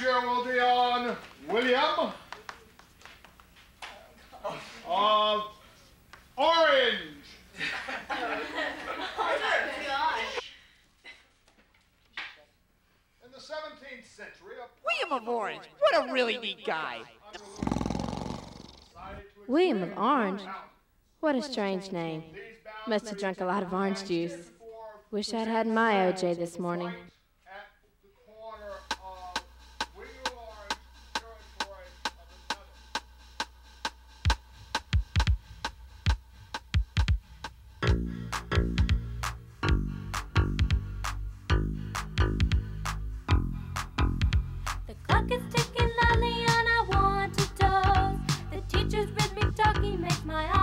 picture will be on William of Orange. In the 17th century, William of Orange, what a really neat guy. William of Orange? What a strange name. Must have drunk a lot of orange juice. Wish I'd had my OJ this morning. Is ticking loudly and I want to doze. The teacher's rhythmic talking makes my eyes